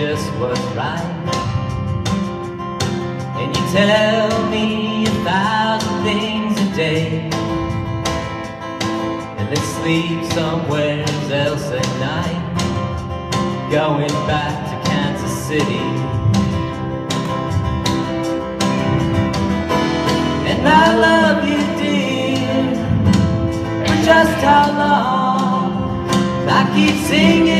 just what's right. And you tell me a thousand things a day. And then sleep somewhere else at night. Going back to Kansas City. And I love you, dear, for just how long I keep singing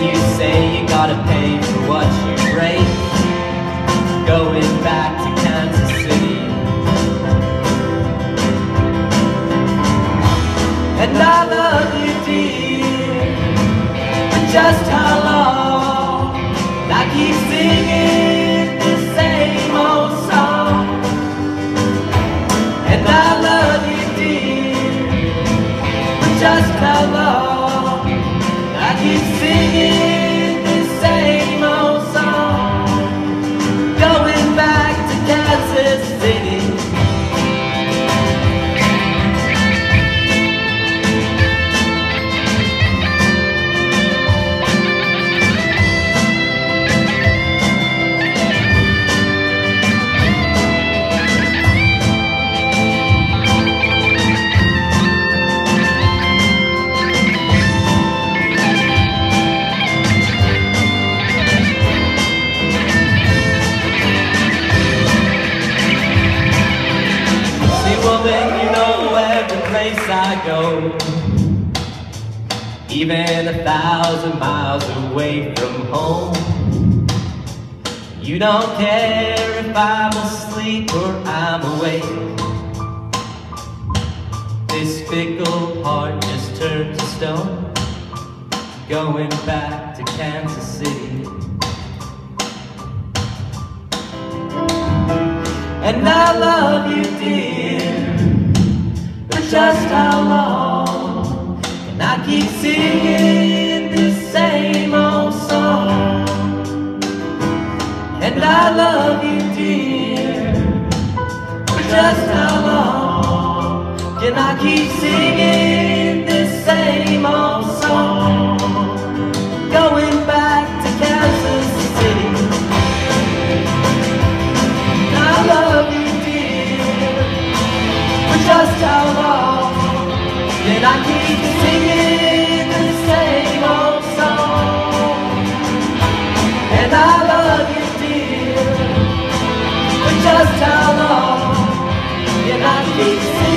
you say you gotta pay for what you break. Going back to Kansas City. And I love you, dear. But just how long? I keep singing this same old song. And I love you, dear. But just how long? I keep singing Woman, you know every place I go. Even a thousand miles away from home. You don't care if I'm asleep or I'm awake. This fickle heart just turns to stone. Going back to Kansas City. And I love you, dear, just how long can I keep singing this same old song? And I love you, dear. Just how long can I keep singing this same old? And I keep singing the same old song. And I love you dear For just how long. Then I keep singing